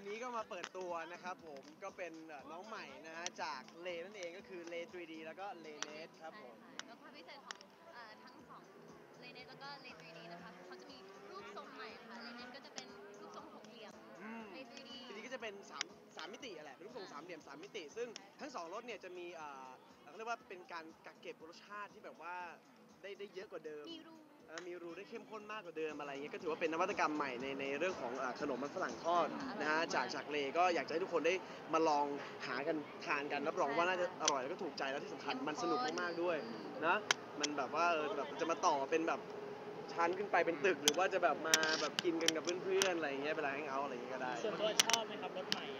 วันนี้ก็มาเปิดตัวนะครับผมก็เป็นเอ่อน้องใหม่นะฮะจากเลนั่นเองก็คือเล 3D แล้วก็เลเนสครับผม ใช่ค่ะแล้วความพิเศษของเอ่อทั้งสองเลเนสแล้วก็เล 3D นะคะเขาจะมีรูปทรงใหม่ค่ะเลเนสก็จะเป็นรูปทรงหกเหลี่ยมอืม เล 3D ทีนี้ก็จะเป็น3 3มิติอะแหละเป็นรูปทรงสามเหลี่ยมสามมิติ ซึ่งทั้งสองรถเนี่ยจะมีเอ่อเขาเรียกว่าเป็นการกักเก็บรสชาติที่แบบว่าได้ได้เยอะกว่าเดิม มีรูเอ่อมีรูได้เข้มข้นมากกว่าเดิมอะไรเงี้ยก็ถือว่าเป็นนวัตกรรมใหม่ในในเรื่องของอ่าขนมมันฝรั่งทอดนะฮะจากจากเลก็อยากจะให้ทุกคนได้มาลองหากันทานกันรับรองว่าน่าจะอร่อยแล้วก็ถูกใจแล้วที่สำคัญมันสนุกมากๆด้วยนะมันแบบว่าเออแบบจะมาต่อเป็นแบบชั้นขึ้นไปเป็นตึก หรือว่าจะแบบมาแบบกินกันกับเพื่อนๆอะไรเงี้ยเวลาแฮงเอาท์อะไรเงี้ยก็ได้ ส่วนตัวชอบไหมครับรถใหม่อะ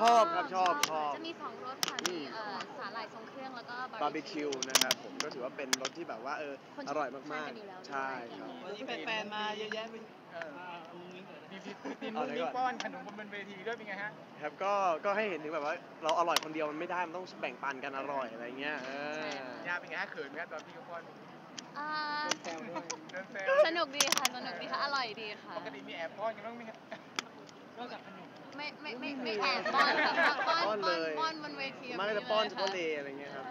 ชอบครับชอบชอบ จะมีสองรสค่ะอืมีมเอ่อสาหร่ายทรงเครื่องแล้วก็บาร์บีคิวนะครับผมก็ถือว่าเป็นรสที่แบบว่าเออคนชออบร่อยทานมากกันอยู่แล้วๆใช่ครับด้วยวันนี้แฟนๆมาเยอะแยะไปเอออ่าเอามุ้งมิ้งเลยนะมีพี่พี่เอานุ่นเลยมีก่อนป้อนขนมบนเวทีด้วยเป็นไงฮะครับก็ก็ให้เห็นถึงแบบว่าเราอร่อยคนเดียวมันไม่ได้ มันต้องแบ่งปันกันอร่อยอะไรเงี้ยเออย่าเป็นไงฮะเขินไหมฮะตอนพี่เขาป้อนอ่าแซวด้วยเดินแซวสนุกดีค่ะสนุกดีค่ะอร่อยดีค่ะปกติมีแอบป้อนกันบ้างไหมฮะก็กับขนม ไม่ไม่ไม่ไม่แอบป้อนแบบว่าป้อนป้อนป้อนเลยป้อนบนเวทีมันก็จะป้อนเฉพาะเลอะไรเงี้ยครับ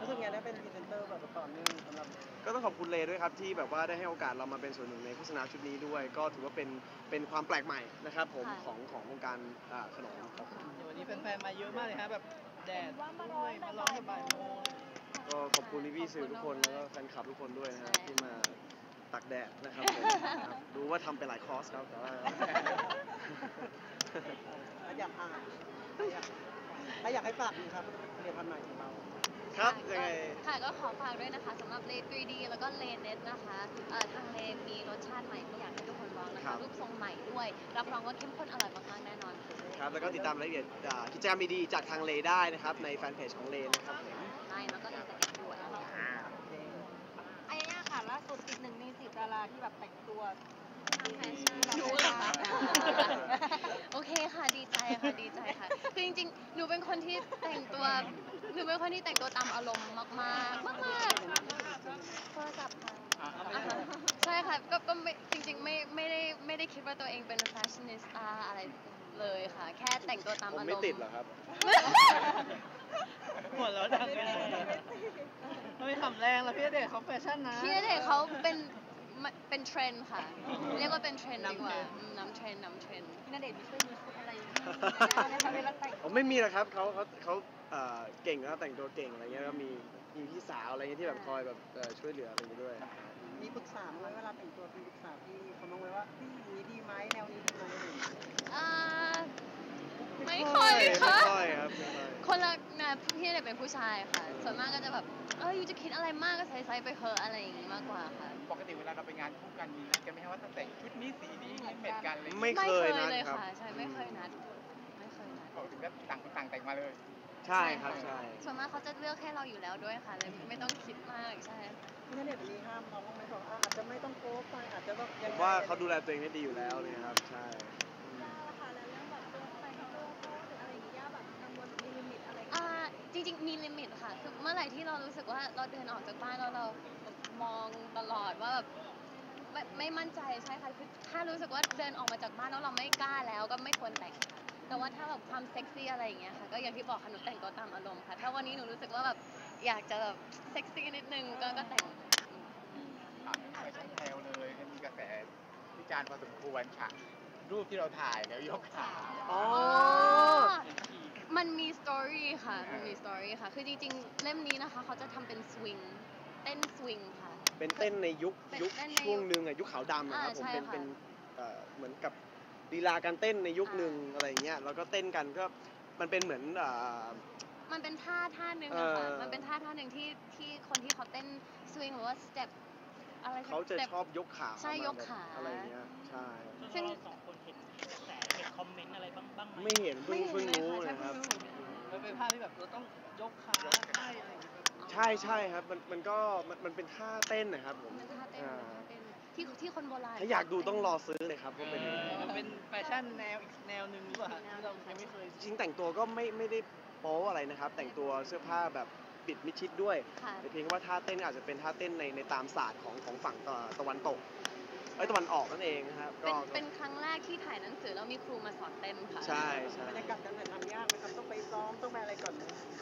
รู้สึกไงได้เป็นพรีเซนเตอร์แบบต่อเนื่องสำหรับก็ต้องขอบคุณเลย์ด้วยครับที่แบบว่าได้ให้โอกาสเรามาเป็นส่วนหนึ่งในโฆษณาชุดนี้ด้วย ก็ถือว่าเป็นเป็นความแปลกใหม่นะครับผมของของวงการอ่าขนมครับผมเดี๋ยววันนี้แฟนๆมาเยอะมากเลยฮะแบบแดดด้วยมาร้อนบ่ายโมงก็ขอบคุณพี่ๆสื่อทุกคนแล้วก็แฟนคลับทุกคนด้วยนะฮะที่มาตากแดดนะครับผมครับรู้ว่าทำไปหลายคอร์สครับแต่ว่า อยากอ่านอยากถ้าอยากให้ฝากนะครับผลิตภัณฑ์ใหม่ของเราครับยังไงค่ะก็ขอฝากด้วยนะคะสำหรับเล 3D แล้วก็เลเน็ตนะคะเอ่อทางเลมีรสชาติใหม่ที่อยากให้ทุกคนลองนะครัคะ บ รูปทรงใหม่ด้วย รับรองว่าเข้มข้นอร่อยมากๆแน่นอนค่ะครับแล้วก็ติดตามรายละเอียดอ่ากิจกรรมดีๆจากทางเลได้นะครับในแฟนเพจของเลนะครับผมใช่แล้วก็อินสตาแกรมด้วยนะคะไอ้เนี่ยค่ะล่าสุดติดหนึ่งในสิบดาราที่แบบแต่งตัว แฟชั่นหนูเหรอคะโอเคค่ะดีใจค่ะดีใจค่ะ คือจริงๆ หนูเป็นคนที่แต่งตัว หนูเป็นคนที่แต่งตัวตามอารมณ์มากๆ มากๆโทรศัพท์ค่ะอ่าอ่าฮะใช่ค่ะ ก็ก็ไม่จริงๆไม่ไม่ได้ไม่ได้คิดว่าตัวเองเป็นแฟชั่นนิสต้าอะไรเลยค่ะ แค่แต่งตัวตามผมอารมณ์ ไม่ติดหรอครับ หัวเราะดังเลยเราไม่ทำแรงแล้วพี่ณเดชน์เขาแฟชั่นนะ พี่ณเดชน์เขาเป็น มันเป็นเทรนด์ค่ะ เรียกว่าเป็นเทรนด์ดีกว่าอืมนำเทรนด์นำเทรนด์พี่ณเดชน์มีช่วยมีชุดอะไรให้นะคะเวลาแต่งผมไม่มีหรอกครับเขาเขาเขาเอ่อเก่งแล้วแต่งตัวเก่งอะไรเงี้ยก็มีมีพี่สาวอะไรเงี้ยที่แบบคอยแบบเอ่อช่วยเหลืออะไรอย่างเงี้ยด้วย มีปรึกษาไหมเวลาแต่งตัวมีปรึกษาพี่เขาบ้างไหมว่าพี่อย่างนี้ดีไหมแนวนี้ดีไหมอะไรอย่างเงี้ยอ่าไม่ค่อยค่ะไม่ค่อยครับไม่ค่อยคนละนะพี่เนี่ยเป็นผู้ชายค่ะ ส่วนมากก็จะแบบ เออยูจะคิดอะไรมากก็ใส่ใส่ไปเถอะอะไรอย่างงี้มากกว่าค่ะ ปกติ มีนัดกันไหมฮะว่าต้องแต่งชุดนี้สีนี้ให้เหมือนกันเลยไม่เคยนะเลยครับ ค่ะใช่ไม่เคยนัดไม่เคยนัดปกติก็ต่างคนต่างแต่งมาเลยใช่ครับใช่ ส่วนมากเขาจะเลือกให้เราอยู่แล้วด้วยค่ะเลยไม่ต้องคิดมากใช่ พี่ณเดชน์มีห้ามน้องบ้างไหมบอกอะอาจจะไม่ต้องโป๊ไปอาจจะแบบยังผไงมว่าเขาดูแลตัวเองได้ดีอยู่แล้วเลยครับ ใช่อืมย่าละค่ะแล้วเรื่องแบบตัวแต่งตัวโพสหรืออะไรอย่างเงี้ยย่าแบบกังวลมีลิมิตอะไรอ่าจริงๆมี limit ค่ะ คือเมื่อไหร่ที่เรารู้สึกว่าเราเดินออกจากบ้านแล้วเรามองตลอดว่าแบบ ไม่ไม่มั่นใจใช่ค่ะคือถ้ารู้สึกว่าเดินออกมาจากบ้านแล้วเราไม่กล้าแล้วก็ไม่ควรแต่งค่ะแต่ว่าถ้าแบบความเซ็กซี่อะไรอย่างเงี้ยค่ะก็อย่างที่บอกค่ะหนูแต่งตัวตามอารมณ์ค่ะ ถ้าวันนี้หนูรู้สึกว่าแบบอยากจะแบบเซ็กซี่นิดนึงก็ก็แต่งอ่าแฟชั่นแทลเลยมีกระแสวิจารณ์พอสมควรค่ะ รูปที่เราถ่ายแล้วยกขาอ๋อ มันมี story ค่ะ มันมี story ค่ะ คือจริงๆ เล่มนี้นะคะ เขาจะทำเป็นสวิง เต้นสวิงค่ะ เป็นเต้นในยุคเป็นยุคเต้นในยุคช่วงหนึ่งอะยุคขาวดำนะครับอ่าผมใช่เป็นค่ะเป็นเอ่อเหมือนกับลีลาการเต้นในยุคหนึ่งอะไรอย่างเงี้ยแล้วก็เต้นกันก็มันเป็นเหมือนเอ่อมันเป็นท่าท่าหนึ่งอะค่ะเออมันเป็นท่าท่าหนึ่งที่ที่คนที่เขาเต้นสวิงหรือว่า step อะไรสักเขาจะ step ชอบยกขาใช่มายกขาอะไรอย่างเงี้ยใช่ซึ่งเราสองคนเห็นกระแสเห็นคอมเมนต์อะไรบ้างบ้างไหมไม่เห็นเพิ่งไม่เพิ่งเห็นรู้เลยนะคค่ะรับใช่เพิ่งรู้มันเป็นภาพที่แบบเราต้องยกขาให้อะไรอย่างเงี้ย ใช่ใช่ครับมันมันก็มันมันเป็นท่าเต้นนะครับผมมันท่าเต้นอ่ามันท่าเต้นที่ที่คนโบราณถ้าอยากดูต้องรอซื้อเลยครับว่าเป็นยังไงมันเป็นแฟชั่นแนวอีกแนวหนึ่งหรือเปล่าฮะที่เรายังไม่เคยจริงๆแต่งตัวก็ไม่ไม่ได้โป๊อะไรนะครับ แต่งตัวเสื้อผ้าแบบปิดมิดชิดด้วยค่ะแต่เพียงว่าท่าเต้นอาจจะเป็นท่าเต้นในในตามศาสตร์ของของฝั่งตะตะวันตกเอ้ยตะวันออกนั่นเองนะครับเป็ก็นเป็นครั้งแรกที่ถ่ายหนังสือแล้วมีครูมาสอนเต้นค่ะ ใช่ใช่ บรรยากาศ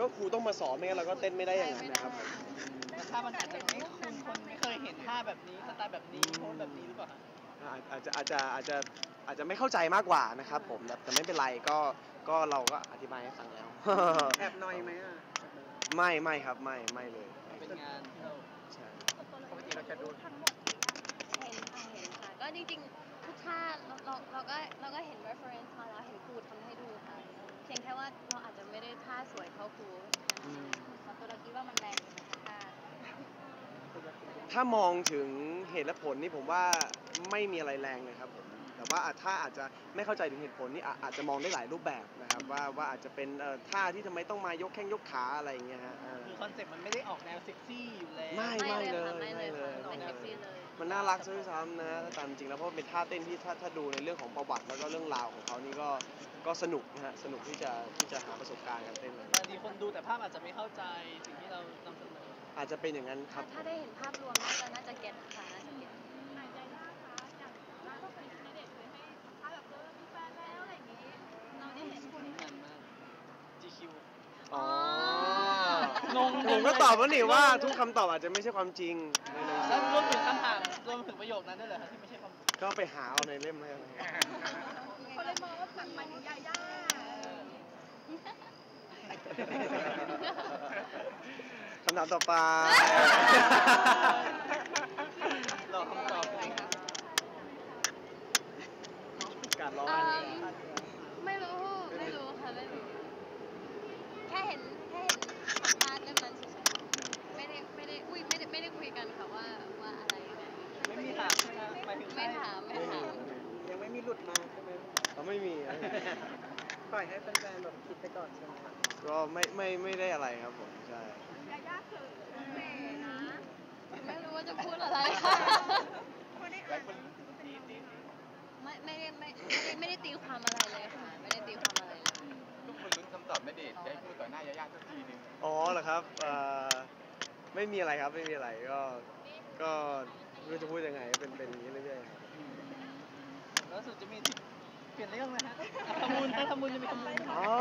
ก่อนไหมก็ครูต้องมาสอนไม่งั้นเราก็เต้นไม่ได้อย่างนั้นนะครับแต่ถ้ามันอาจจะไม่คุ้นคนไม่เคยเห็นท่าแบบนี้สไตล์แบบนี้โพสแบบนี้หรือเปล่าคะอาจอาจจะอาจจะอาจจะอาจจะไม่เข้าใจมากกว่านะครับผมแต่แต่ไม่เป็นไรก็ก็เราก็อธิบายให้ฟังแล้วแอบนอยไหมอะไม่ไม่ครับไม่ไม่เลยเป็นงานที่เราใช่ปกติเราจะดูเห็นค่ะเห็นค่ะก็จริงๆทุกท่าเราเราเราก็เราก็เห็น reference มาแล้วเห็นครูทำให้ดูค่ะเพียงแค่ว่าเราอาจจะไม่ได้ท่าส วยเท่าครูอืมส่วนตัวเราคิดว่ามันแรงถ้ามองถึงเหตุและผลนี่ผมว่าไม่มีอะไรแรงเลยครับผมแต่ว่าถ้าอาจจะไม่เข้าใจถึงเหตุผลนี่อาจจะมองได้หลายรูปแบบนะ ครับว่าว่าอาจจะเป็นเอ่อท่าที่ทำไมต้องมายกแข้งยกขาอะไรอย่างเงี้ยฮะเออคือคอนเซ็ปต์มันไม่ได้ออกแนวเซ็กซี่อยู่แล้วไม่ไม่เลยค่ะไม่ไม่เลเลยยค่ะไม่ไม่เลยเซ็กซี่เลยมันน่ารักซะด้วยซ้ำนะถ้าตามจริงแล้วเพราะมันเป็นท่าเต้นที่ถ้าถ้าดูในเรื่องของประวัติแล้วก็เรื่องราวของเขานี่ก็ก็สนุกนะฮะสนุกที่จะที่จะหาประสบการณ์การเต้นเลยบางทีคนดูแต่ภาพอาจจะไม่เข้าใจสิ่งที่เรานำเสนออาจจะเป็นอย่างนั้นคถ้ารับ ถ้าได้เห็นภาพรวมน่าจะน่าจะเก็ตค่ะน่าจะเก็ต GQ อ๋อ งง ผมก็ ตอบแล้วนี่ว่าทุกคำตอบอาจจะไม่ใช่ความจริงในหนังสืแล้วอรวมถึงคำถามรวมถึงประโยคนั้นด้วยเหรอครับที่ไม่ใช่ความจริงก็ไปหาเอาในเล่มแล้วกันนะครับเขาเลยมองว่ามันมันยาย่าคำถามต่อไป รอคำตอบ การร้อง เอิ่ อันนี้ มไม่รู้ไม่รู้ค่ะไม่รู้ แค่เห็นแค่เห็นสัมภาษณ์เล่มนั้นเฉยๆไม่ได้ไม่ได้อุ้ยไม่ได้ไม่ได้คุยกันค่ะว่าว่าอะไรยังไง ไม่มีถามใช่ไหมหมายถึง ไม่ถามไม่ ไม่มี ถาม ยังไม่มีหลุดมาใช่ไหม เราไม่มีนะ ปล่อยให้แฟนๆแบบคิดไปก่อนใช่ไหมครับก็ไม่ไม่ไม่ได้อะไรครับผมใช่ยาย่าคือแหมนะ ไม่รู้ว่าจะพูดอะไรค่ะคนได้หลาอ่ายนคนตีตีไม่ไม่ได้ไม่ไม่ได้ไม่ได้ตีความอะไรเลยค่ะ ไม่ได้ตีความอะไรเลย ทุกคนลุ้นคำตอบไม่เด็ดจะให้พูดต่อหน้ายาย่าสักทีหนึงอ๋อเหรอครับเอ่อไม่มีอะไรครับไม่มีอะไรก็ก็ไม่รู้จะพูดยังไงเป็นเป็นอย่างนี้เรื่อยๆครับแล้วสุดจะมีที่ เปลี่ยนเรื่องไหมฮะทำบุญถ้าทำบุญจะมีทำบุญไหมอ๋อ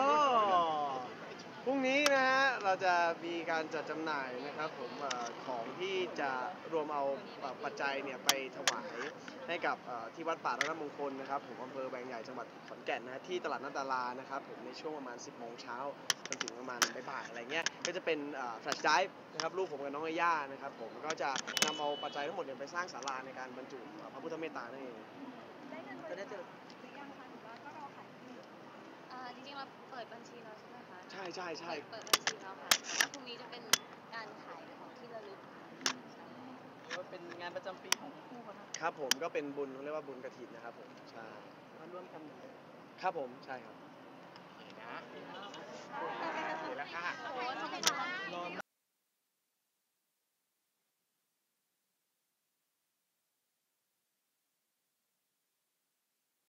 พรุ่งนี้นะฮะเราจะมีการจัดจำหน่ายนะครับผมเอ่อของที่จะรวมเอาเอ่อปัจจัยเนี่ยไปถวายให้กับเอ่อที่วัดป่ารัตนมงคลนะครับผมอำเภอแบงใหญ่จังหวัดขอนแก่นนะฮะที่ตลาดนัดดารานะครับผมในช่วงประมาณ 10โมงเช้าจนถึงประมาณบ่ายๆอะไรเงี้ยก็จะเป็นแฟลชไดฟ์นะครับรูปผมกับน้องย่านะครับผมก็จะนำเอาปัจจัยทั้งหมดเนี่ยไปสร้างศาลาในการบรรจุเอ่อพระพุทธเมตตานั่นเอง ได้เงินก็น่าจะห จริงๆเราเปิดบัญชีแล้วใช่ไหมคะใช่ใช่ใช่เปิดเปิดบัญชีแล้วค่ะแต่ว่าพรุ่งนี้จะเป็นการขายของที่ระลึกค่ะใช่หรือว่าเป็นงานประจำปีของทั้งคู่ครับครับผมก็เป็นบุญเขาเรียกว่าบุญกระถินนะครับผมใช่มาร่วมกันครับผมใช่ครับโอเคนะโอเคแล้วค่ะ โอ้ขอบคุณค่ะ